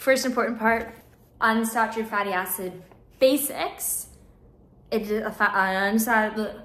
First important part, unsaturated fatty acid basics. It is a fat, unsaturated,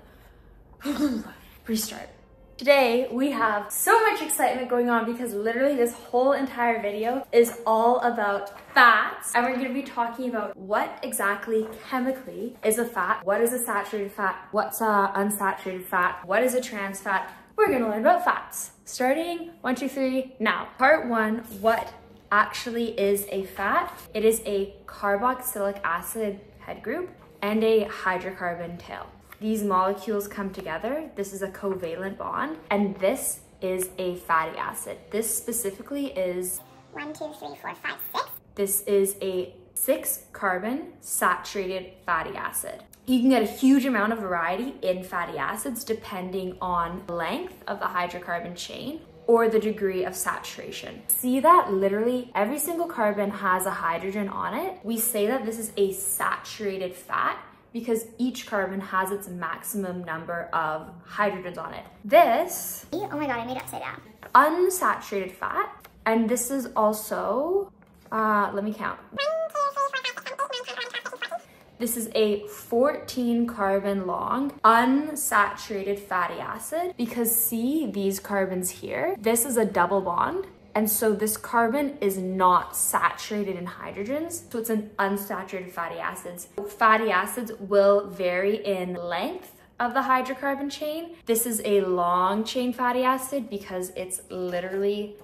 restart. Today, we have so much excitement going on because literally this whole entire video is all about fats. And we're gonna be talking about what exactly chemically is a fat, what is a saturated fat, what's a unsaturated fat, what is a trans fat. We're gonna learn about fats. Starting one, two, three, now. Part one, what actually is a fat? It is a carboxylic acid head group and a hydrocarbon tail. These molecules come together. This is a covalent bond, and this is a fatty acid. This specifically is one, two, three, four, five, six. This is a six carbon saturated fatty acid. You can get a huge amount of variety in fatty acids depending on the length of the hydrocarbon chain or the degree of saturation. See that literally every single carbon has a hydrogen on it. We say that this is a saturated fat because each carbon has its maximum number of hydrogens on it. This, oh my God, I made it upside down. Unsaturated fat, and this is also, uh, let me count. This is a 14 carbon long unsaturated fatty acid because see these carbons here? This is a double bond and so this carbon is not saturated in hydrogens, so it's an unsaturated fatty acids. Fatty acids will vary in length of the hydrocarbon chain. This is a long chain fatty acid because it's literally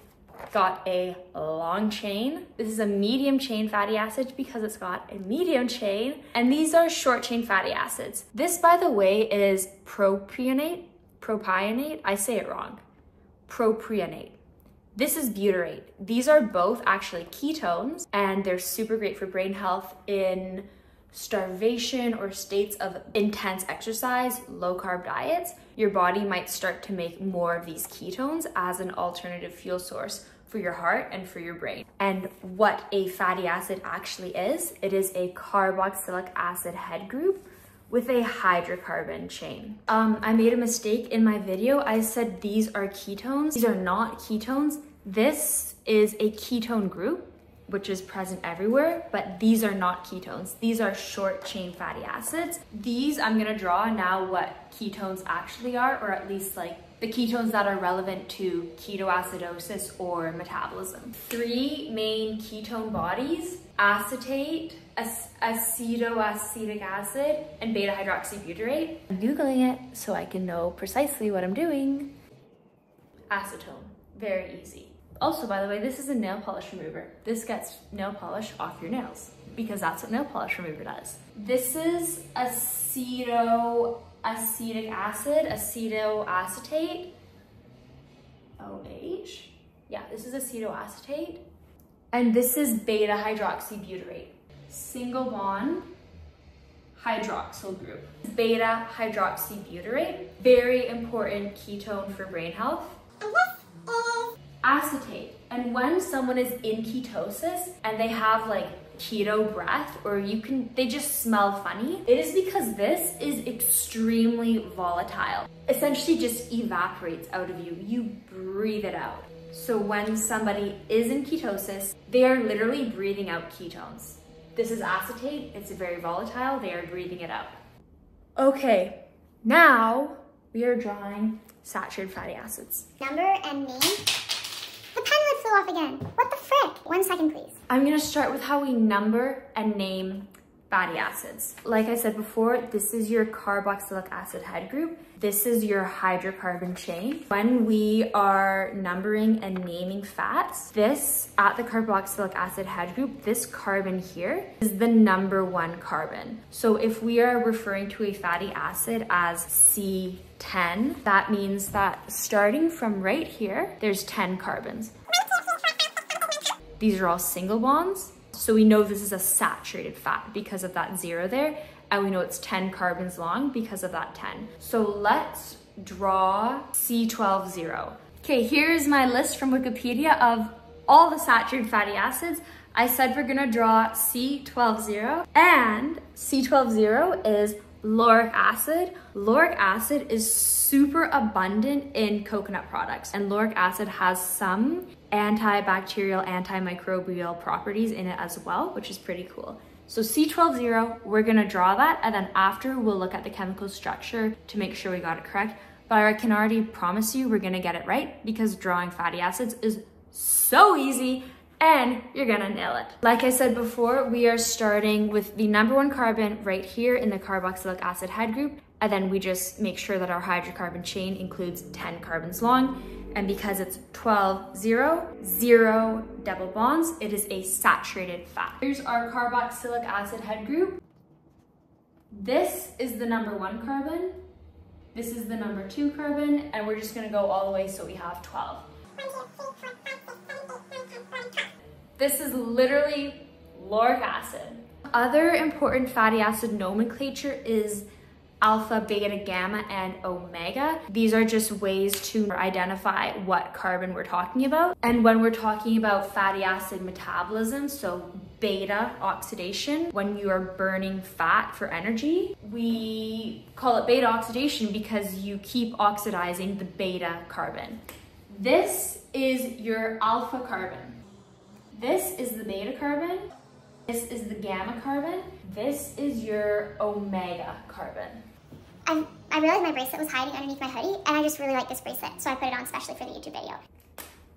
got a long chain. This is a medium chain fatty acid because it's got a medium chain. And these are short chain fatty acids. This, by the way, is propionate, propionate. I say it wrong. Propionate. This is butyrate. These are both actually ketones and they're super great for brain health in starvation or states of intense exercise, low carb diets. Your body might start to make more of these ketones as an alternative fuel source for your heart and for your brain. And what a fatty acid actually is, it is a carboxylic acid head group with a hydrocarbon chain. Um, I made a mistake in my video. I said these are ketones. These are not ketones. This is a ketone group, which is present everywhere, but these are not ketones. These are short chain fatty acids. These, I'm gonna draw now what ketones actually are, or at least like the ketones that are relevant to ketoacidosis or metabolism. Three main ketone bodies, acetate, acetoacetic acid, and beta hydroxybutyrate. I'm Googling it so I can know precisely what I'm doing. Acetone, very easy. Also, by the way, this is a nail polish remover. This gets nail polish off your nails because that's what nail polish remover does. This is acetoacetic acid, acetoacetate, OH. Yeah, this is acetoacetate. And this is beta hydroxybutyrate single bond hydroxyl group. Beta hydroxybutyrate, very important ketone for brain health. Acetate. And when someone is in ketosis and they have like keto breath or you can, they just smell funny, it is because this is extremely volatile. Essentially just evaporates out of you. You breathe it out. So when somebody is in ketosis, they are literally breathing out ketones. This is acetate, it's very volatile, they are breathing it out. Okay, now we are drawing saturated fatty acids. Number and name. The pen off again. What the frick? One second, please. I'm gonna start with how we number and name fatty acids. Like I said before, this is your carboxylic acid head group. This is your hydrocarbon chain. When we are numbering and naming fats, this at the carboxylic acid head group, this carbon here is the number one carbon. So if we are referring to a fatty acid as C10, that means that starting from right here, there's 10 carbons. These are all single bonds. So we know this is a saturated fat because of that zero there, and we know it's 10 carbons long because of that 10. So let's draw C12-0. Okay, here's my list from Wikipedia of all the saturated fatty acids. I said we're gonna draw C12-0, and C12-0 is lauric acid. Lauric acid is super abundant in coconut products and lauric acid has some antibacterial, antimicrobial properties in it as well, which is pretty cool. So C120, we're gonna draw that and then after we'll look at the chemical structure to make sure we got it correct. But I can already promise you we're gonna get it right because drawing fatty acids is so easy and you're gonna nail it. Like I said before, we are starting with the number one carbon right here in the carboxylic acid head group, and then we just make sure that our hydrocarbon chain includes 10 carbons long. And because it's 12, zero, zero double bonds, it is a saturated fat. Here's our carboxylic acid head group. This is the number one carbon. This is the number two carbon, and we're just gonna go all the way so we have 12. This is literally lauric acid. Other important fatty acid nomenclature is alpha, beta, gamma, and omega. These are just ways to identify what carbon we're talking about. And when we're talking about fatty acid metabolism, so beta oxidation, when you are burning fat for energy, we call it beta oxidation because you keep oxidizing the beta carbon. This is your alpha carbon. This is the beta carbon. This is the gamma carbon. This is your omega carbon. I, I realized my bracelet was hiding underneath my hoodie, and I just really like this bracelet, so I put it on especially for the YouTube video.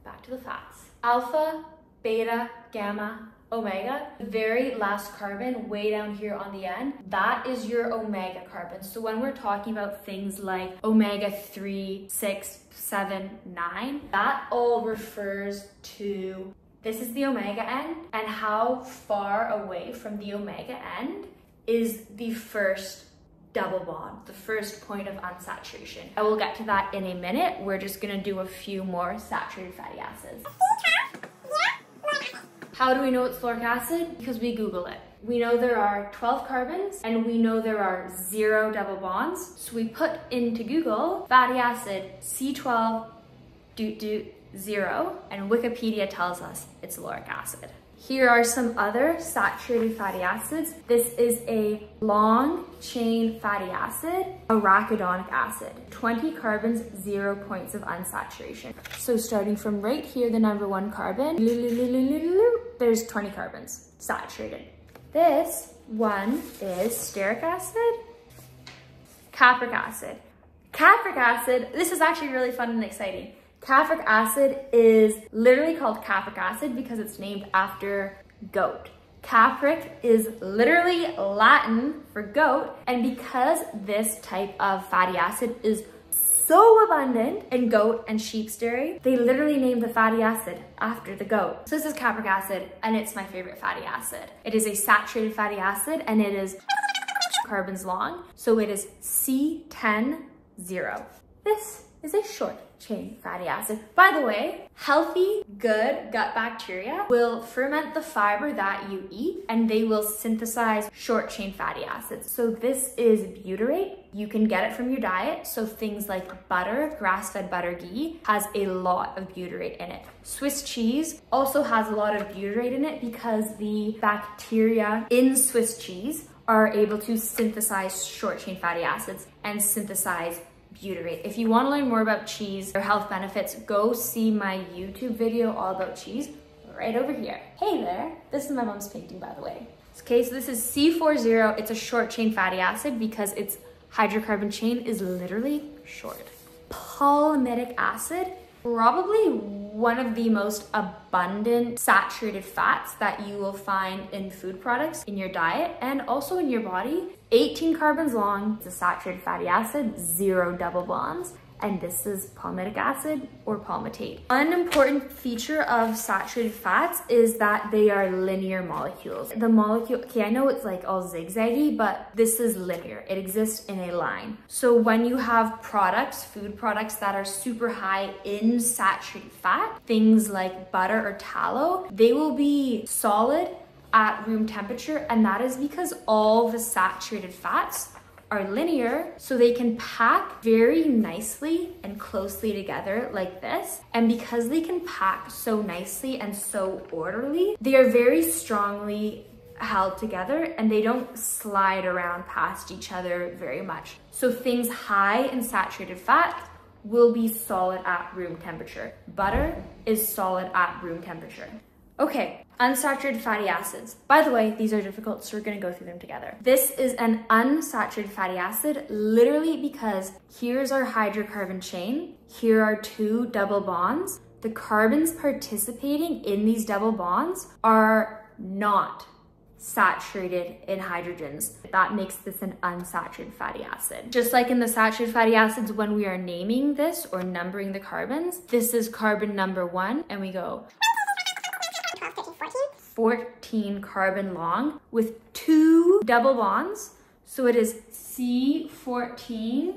Back to the fats. Alpha, beta, gamma, omega. The very last carbon way down here on the end, that is your omega carbon. So when we're talking about things like omega 3, 6, 7, 9, that all refers to this is the omega end and how far away from the omega end is the first double bond, the first point of unsaturation. I will get to that in a minute. We're just gonna do a few more saturated fatty acids. How do we know it's lauric acid? Because we Google it. We know there are 12 carbons and we know there are zero double bonds. So we put into Google fatty acid C12 doot doot zero, and Wikipedia tells us it's lauric acid. Here are some other saturated fatty acids. This is a long chain fatty acid, arachidonic acid. 20 carbons, zero points of unsaturation. So starting from right here, the number one carbon, there's 20 carbons, saturated. This one is stearic acid, capric acid. Capric acid, this is actually really fun and exciting. Capric acid is literally called capric acid because it's named after goat. Capric is literally Latin for goat, and because this type of fatty acid is so abundant in goat and sheep's dairy, they literally named the fatty acid after the goat. So this is capric acid, and it's my favorite fatty acid. It is a saturated fatty acid, and it is carbons long, so it is C10-0. This is a short chain fatty acid. By the way, healthy, good gut bacteria will ferment the fiber that you eat and they will synthesize short chain fatty acids. So this is butyrate. You can get it from your diet. So things like butter, grass-fed butter ghee has a lot of butyrate in it. Swiss cheese also has a lot of butyrate in it because the bacteria in Swiss cheese are able to synthesize short chain fatty acids and synthesize butyrate. If you wanna learn more about cheese or health benefits, go see my YouTube video all about cheese right over here. Hey there, this is my mom's painting by the way. Okay, so this is C40, it's a short chain fatty acid because its hydrocarbon chain is literally short. Palmitic acid probably one of the most abundant saturated fats that you will find in food products in your diet and also in your body. 18 carbons long, it's a saturated fatty acid, zero double bonds and this is palmitic acid or palmitate. An important feature of saturated fats is that they are linear molecules. The molecule, okay, I know it's like all zigzaggy, but this is linear. It exists in a line. So when you have products, food products that are super high in saturated fat, things like butter or tallow, they will be solid at room temperature and that is because all the saturated fats are linear so they can pack very nicely and closely together like this. And because they can pack so nicely and so orderly, they are very strongly held together and they don't slide around past each other very much. So things high in saturated fat will be solid at room temperature. Butter is solid at room temperature. Okay, unsaturated fatty acids. By the way, these are difficult, so we're gonna go through them together. This is an unsaturated fatty acid, literally because here's our hydrocarbon chain. Here are two double bonds. The carbons participating in these double bonds are not saturated in hydrogens. That makes this an unsaturated fatty acid. Just like in the saturated fatty acids, when we are naming this or numbering the carbons, this is carbon number one, and we go 14 carbon long with two double bonds. So it is C14,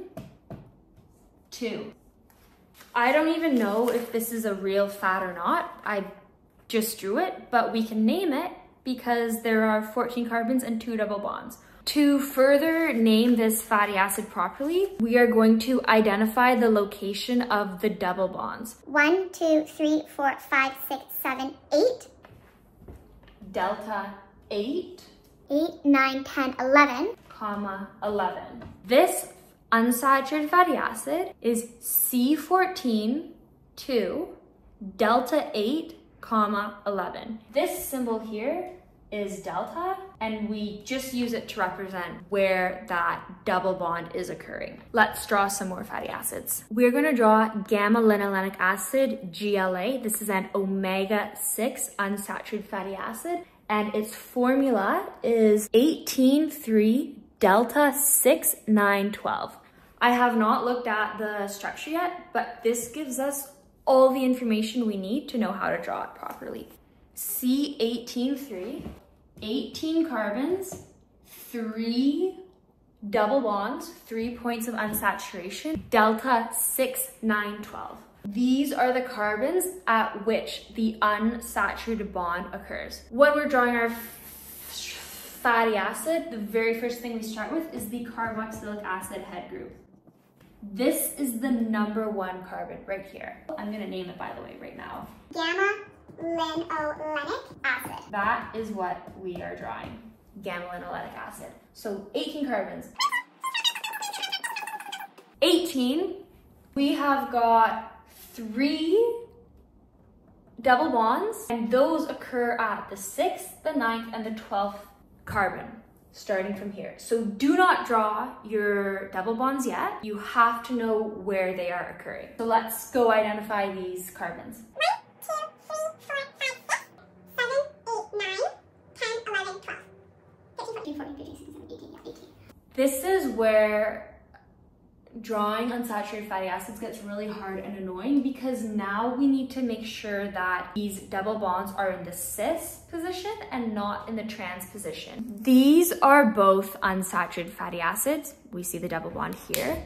2. I don't even know if this is a real fat or not. I just drew it, but we can name it because there are 14 carbons and two double bonds. To further name this fatty acid properly, we are going to identify the location of the double bonds. One, two, three, four, five, six, seven, eight delta 8, 8, 9, 10, 11, comma 11. This unsaturated fatty acid is C14, 2, delta 8, comma 11. This symbol here is delta and we just use it to represent where that double bond is occurring. Let's draw some more fatty acids. We're gonna draw gamma linolenic acid, GLA. This is an omega-6 unsaturated fatty acid and its formula is 18,3 delta 6 9 12. I have not looked at the structure yet, but this gives us all the information we need to know how to draw it properly. C18-3, 18 carbons, three double bonds, three points of unsaturation, delta 6, 9, 12. These are the carbons at which the unsaturated bond occurs. When we're drawing our fatty acid, the very first thing we start with is the carboxylic acid head group. This is the number one carbon right here. I'm gonna name it by the way right now. Gamma linolenic acid. That is what we are drawing, gamma linolenic acid. So 18 carbons. 18, we have got three double bonds and those occur at the sixth, the ninth, and the 12th carbon starting from here. So do not draw your double bonds yet. You have to know where they are occurring. So let's go identify these carbons. This is where drawing unsaturated fatty acids gets really hard and annoying because now we need to make sure that these double bonds are in the cis position and not in the trans position. These are both unsaturated fatty acids. We see the double bond here.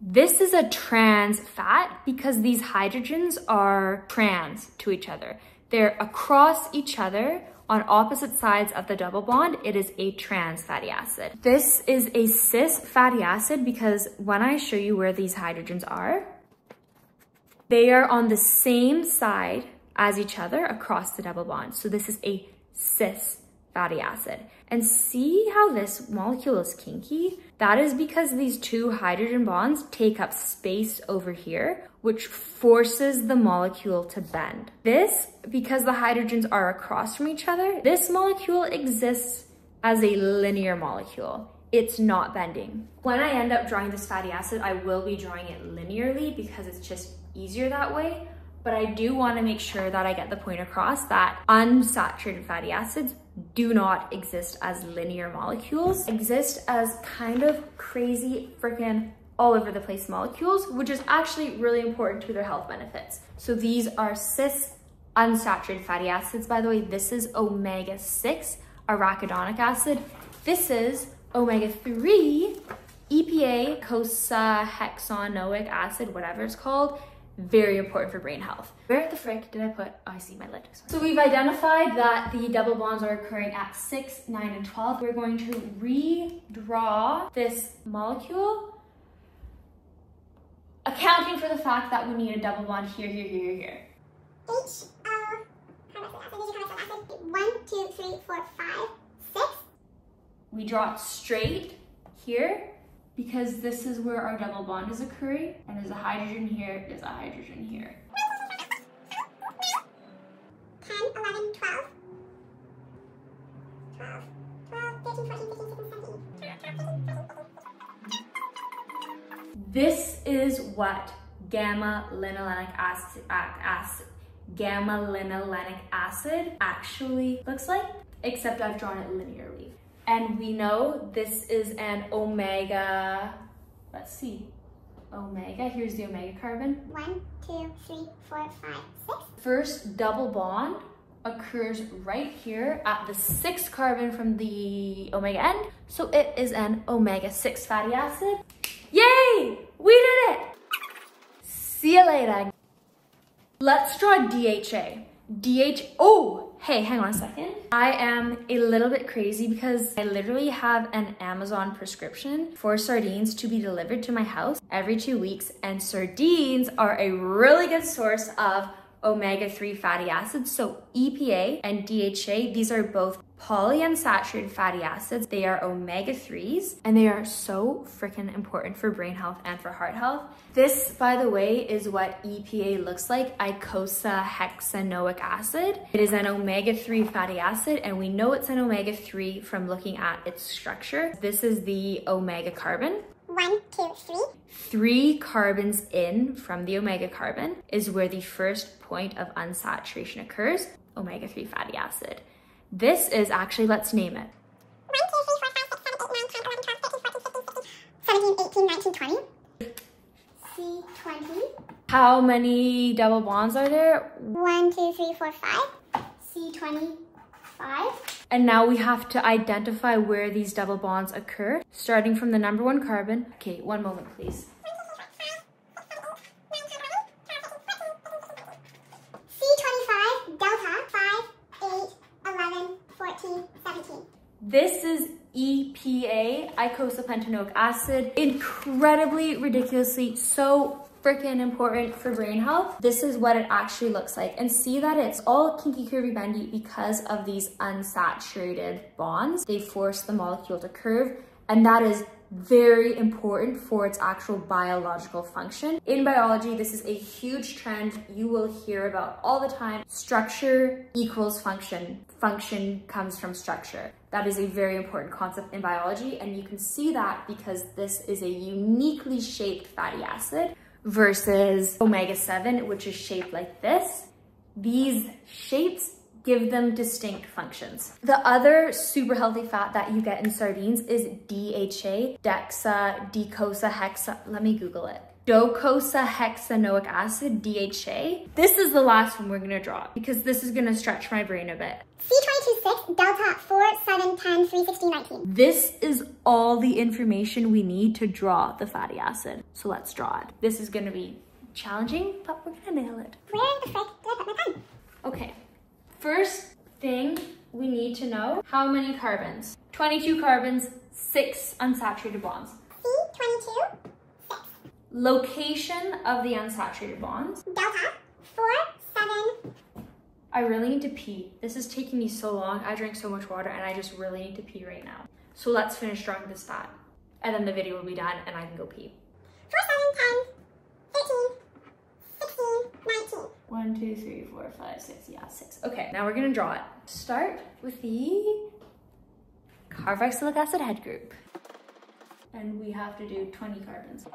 This is a trans fat because these hydrogens are trans to each other. They're across each other on opposite sides of the double bond, it is a trans fatty acid. This is a cis fatty acid because when I show you where these hydrogens are, they are on the same side as each other across the double bond. So this is a cis fatty acid. And see how this molecule is kinky? That is because these two hydrogen bonds take up space over here, which forces the molecule to bend. This, because the hydrogens are across from each other, this molecule exists as a linear molecule. It's not bending. When I end up drawing this fatty acid, I will be drawing it linearly because it's just easier that way but I do want to make sure that I get the point across that unsaturated fatty acids do not exist as linear molecules, exist as kind of crazy freaking all over the place molecules, which is actually really important to their health benefits. So these are cis unsaturated fatty acids. By the way, this is omega-6 arachidonic acid. This is omega-3 EPA docosahexaenoic acid, whatever it's called very important for brain health. Where the frick did I put, oh, I see my lid. So we've identified that the double bonds are occurring at 6, 9, and 12. We're going to redraw this molecule, accounting for the fact that we need a double bond here, here, here, here. Here. H, O, one, two, three, four, five, six. We draw it straight here because this is where our double bond is occurring and there's a hydrogen here, there's a hydrogen here. 10, 11, 12. 12, 12, 13, 14, 15, 16, 17. This is what gamma linolenic acid, acid gamma linolenic acid actually looks like, except I've drawn it linearly. And we know this is an omega, let's see, omega, here's the omega carbon. One, two, three, four, five, six. First double bond occurs right here at the sixth carbon from the omega end. So it is an omega-6 fatty acid. Yay! We did it! See you later. Let's draw DHA. DH, oh, hey, hang on a second. I am a little bit crazy because I literally have an Amazon prescription for sardines to be delivered to my house every two weeks. And sardines are a really good source of omega-3 fatty acids. So EPA and DHA, these are both polyunsaturated fatty acids. They are omega-3s and they are so freaking important for brain health and for heart health. This, by the way, is what EPA looks like, icosahexanoic acid. It is an omega-3 fatty acid and we know it's an omega-3 from looking at its structure. This is the omega carbon. One, two, three. Three carbons in from the omega carbon is where the first point of unsaturation occurs, omega-3 fatty acid. This is actually, let's name it. 17, 18, 19, 20. C20. How many double bonds are there? 1, 2, 3, 4, 5. C25. And now we have to identify where these double bonds occur, starting from the number one carbon. Okay, one moment, please. C25, delta, 5, 8, 11, 14, 17. This is EPA, eicosapentaenoic acid. Incredibly, ridiculously, so freaking important for brain health. This is what it actually looks like. And see that it's all kinky, curvy, bendy because of these unsaturated bonds. They force the molecule to curve, and that is very important for its actual biological function. In biology, this is a huge trend you will hear about all the time. Structure equals function. Function comes from structure. That is a very important concept in biology, and you can see that because this is a uniquely shaped fatty acid versus omega-7, which is shaped like this. These shapes give them distinct functions. The other super healthy fat that you get in sardines is DHA, dexa, decosa, let me Google it. Docosahexaenoic acid, DHA. This is the last one we're gonna draw because this is gonna stretch my brain a bit. C22, 6, delta, 4, 7, 10, 3, 16, 19. This is all the information we need to draw the fatty acid. So let's draw it. This is gonna be challenging, but we're gonna nail it. Where the frick did I put my pen? Okay, first thing we need to know, how many carbons? 22 carbons, six unsaturated bonds. C22, 6. Location of the unsaturated bonds. Delta, 4, 7. I really need to pee. This is taking me so long. I drank so much water and I just really need to pee right now. So let's finish drawing this fat. And then the video will be done and I can go pee. 4, 7, 10, 13, 16, 19. One, two, three, four, five, six. Yeah, six. Okay, now we're gonna draw it. Start with the carboxylic acid head group. And we have to do 20 carbons.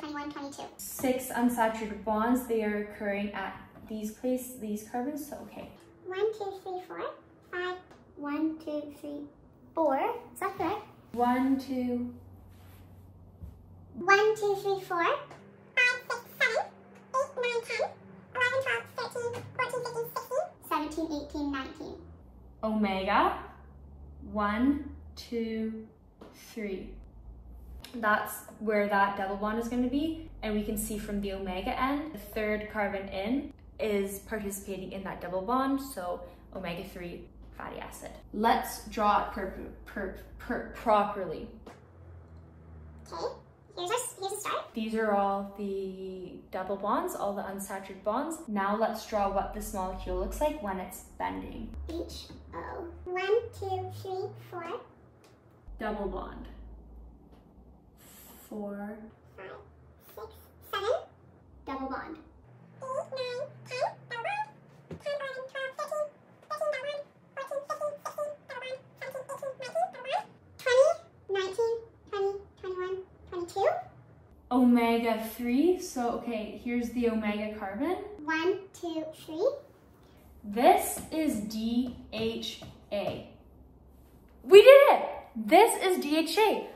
21, 22. Six unsaturated bonds, they are occurring at these place, these carbons, so okay. 1, 2, 3, 4, 5. 1, 2, 3, 4. Is that correct? One, two, 1, 2, 3, 4. 5, 6, 7, 8, 9, 10, 11, 12, 13, 14, 15, 16, 17, 18, 19. omega. One, two, three. That's where that double bond is going to be. And we can see from the omega end, the third carbon in is participating in that double bond. So omega-3 fatty acid. Let's draw it per, per, per, properly. Okay. Here's our, here's a start. These are all the double bonds, all the unsaturated bonds. Now let's draw what this molecule looks like when it's bending. H O. One, two, three, four, Double bond. Four, five, six, seven. Double bond. Eight, nine, ten. omega-3. So, okay, here's the omega carbon. One, two, three. This is DHA. We did it! This is DHA.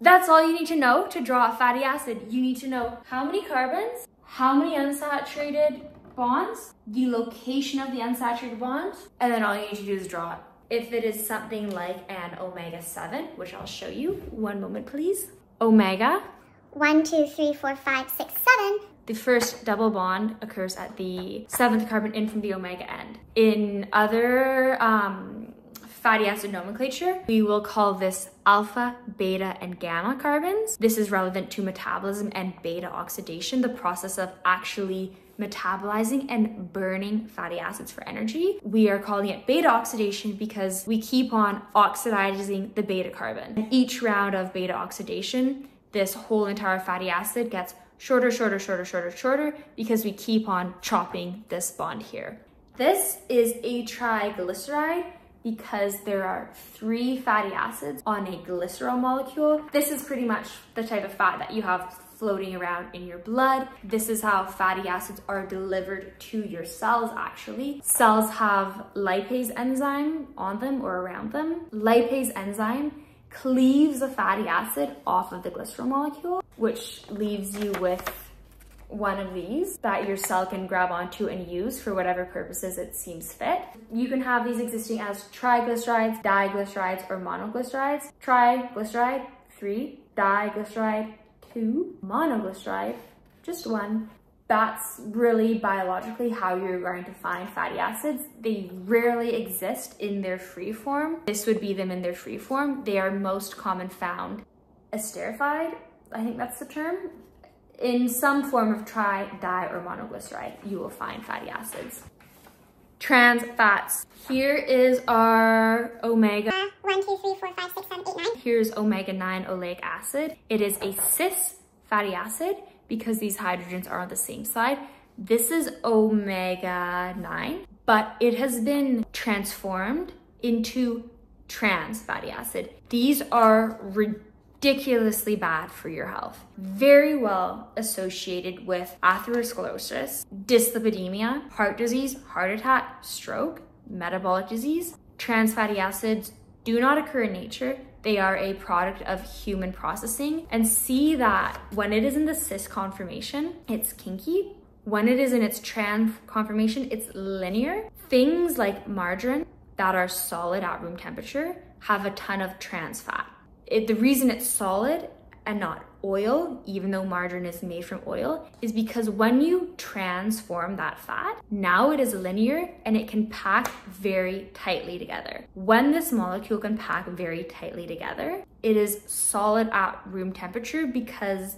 That's all you need to know to draw a fatty acid. You need to know how many carbons, how many unsaturated bonds, the location of the unsaturated bonds, and then all you need to do is draw it. If it is something like an omega-7, which I'll show you, one moment please. Omega one, two, three, four, five, six, seven. the first double bond occurs at the seventh carbon in from the omega end. In other um, fatty acid nomenclature, we will call this alpha, beta, and gamma carbons. This is relevant to metabolism and beta oxidation, the process of actually metabolizing and burning fatty acids for energy. We are calling it beta oxidation because we keep on oxidizing the beta carbon. In each round of beta oxidation, this whole entire fatty acid gets shorter, shorter, shorter, shorter, shorter because we keep on chopping this bond here. This is a triglyceride because there are three fatty acids on a glycerol molecule. This is pretty much the type of fat that you have floating around in your blood. This is how fatty acids are delivered to your cells actually. Cells have lipase enzyme on them or around them. Lipase enzyme cleaves a fatty acid off of the glycerol molecule, which leaves you with one of these that your cell can grab onto and use for whatever purposes it seems fit. You can have these existing as triglycerides, diglycerides, or monoglycerides. Triglyceride, three, diglyceride, two, monoglyceride, just one. That's really biologically how you're going to find fatty acids. They rarely exist in their free form. This would be them in their free form. They are most common found esterified, I think that's the term. In some form of tri, di, or monoglyceride, you will find fatty acids. Trans fats. Here is our omega. Uh, one, two, three, four, five, six, seven, eight, nine. Here's omega-9 oleic acid. It is a cis fatty acid because these hydrogens are on the same side. This is omega-9, but it has been transformed into trans fatty acid. These are ridiculously bad for your health. Very well associated with atherosclerosis, dyslipidemia, heart disease, heart attack, stroke, metabolic disease. Trans fatty acids do not occur in nature. They are a product of human processing and see that when it is in the cis conformation, it's kinky. When it is in its trans conformation, it's linear. Things like margarine that are solid at room temperature have a ton of trans fat. It, the reason it's solid and not oil, even though margarine is made from oil, is because when you transform that fat, now it is linear and it can pack very tightly together. When this molecule can pack very tightly together, it is solid at room temperature because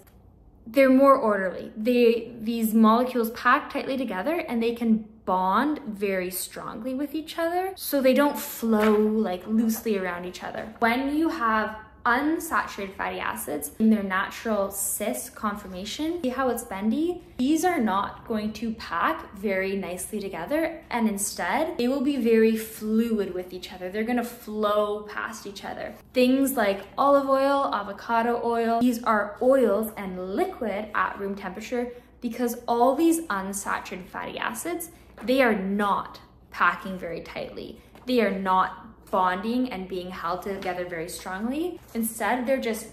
they're more orderly. They these molecules pack tightly together and they can bond very strongly with each other so they don't flow like loosely around each other. When you have unsaturated fatty acids in their natural cis conformation. See how it's bendy? These are not going to pack very nicely together and instead they will be very fluid with each other. They're gonna flow past each other. Things like olive oil, avocado oil, these are oils and liquid at room temperature because all these unsaturated fatty acids, they are not packing very tightly. They are not bonding and being held together very strongly. Instead, they're just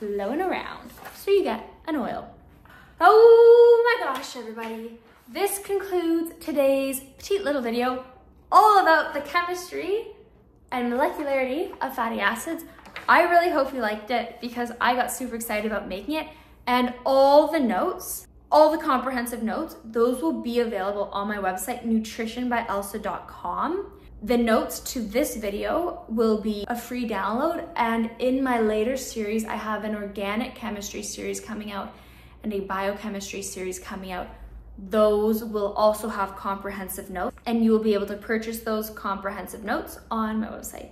blowing around. So you get an oil. Oh my gosh, everybody. This concludes today's petite little video all about the chemistry and molecularity of fatty acids. I really hope you liked it because I got super excited about making it and all the notes, all the comprehensive notes, those will be available on my website, nutritionbyelsa.com The notes to this video will be a free download and in my later series, I have an organic chemistry series coming out and a biochemistry series coming out. Those will also have comprehensive notes and you will be able to purchase those comprehensive notes on my website.